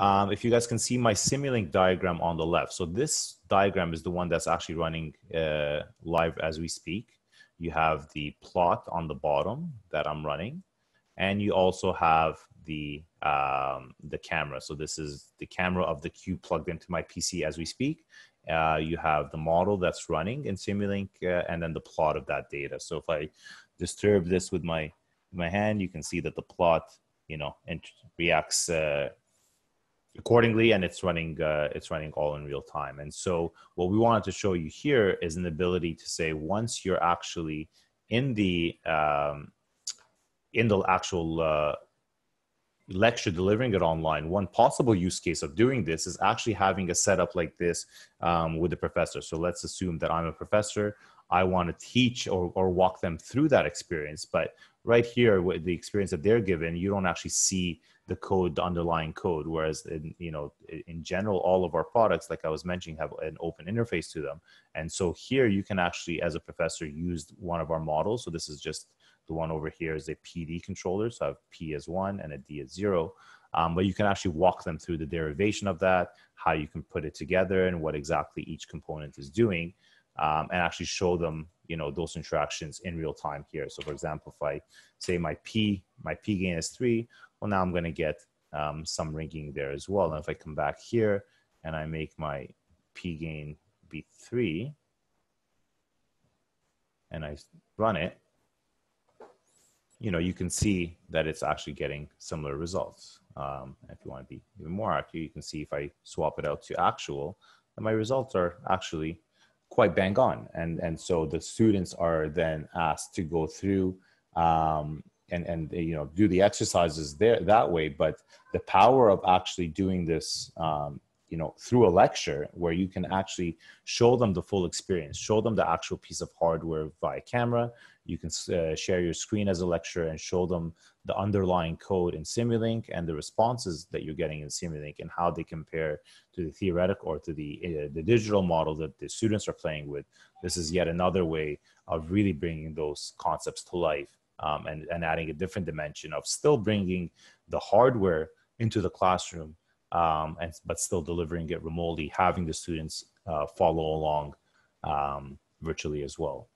Um, if you guys can see my Simulink diagram on the left. So this diagram is the one that's actually running uh, live as we speak. You have the plot on the bottom that I'm running, and you also have the um, the camera. So this is the camera of the cube plugged into my PC as we speak. Uh, you have the model that's running in Simulink, uh, and then the plot of that data. So if I disturb this with my my hand, you can see that the plot, you know, reacts uh, accordingly and it's running uh, it's running all in real time. And so what we wanted to show you here is an ability to say once you're actually in the um, in the actual uh, lecture delivering it online one possible use case of doing this is actually having a setup like this um, with the professor. So let's assume that i'm a professor. I want to teach or, or walk them through that experience but right here with the experience that they're given you don't actually see the code, the underlying code. Whereas in you know in general, all of our products, like I was mentioning, have an open interface to them. And so here you can actually, as a professor, use one of our models. So this is just the one over here is a PD controller. So I have P as one and a D as zero. Um, but you can actually walk them through the derivation of that, how you can put it together, and what exactly each component is doing, um, and actually show them, you know, those interactions in real time here. So, for example, if I say my P, my P gain is three, well, now I'm going to get um, some ringing there as well. And if I come back here and I make my P gain be three and I run it, you know, you can see that it's actually getting similar results. Um, if you want to be even more accurate, you can see if I swap it out to actual, and my results are actually quite bang on. And, and so the students are then asked to go through um, and and you know do the exercises there that way but the power of actually doing this um, you know through a lecture where you can actually show them the full experience show them the actual piece of hardware via camera. You can uh, share your screen as a lecture and show them the underlying code in simulink and the responses that you're getting in simulink and how they compare to the theoretical or to the uh, the digital model that the students are playing with. This is yet another way of really bringing those concepts to life um, and, and adding a different dimension of still bringing the hardware into the classroom, um, and, but still delivering it remotely, having the students uh, follow along um, virtually as well.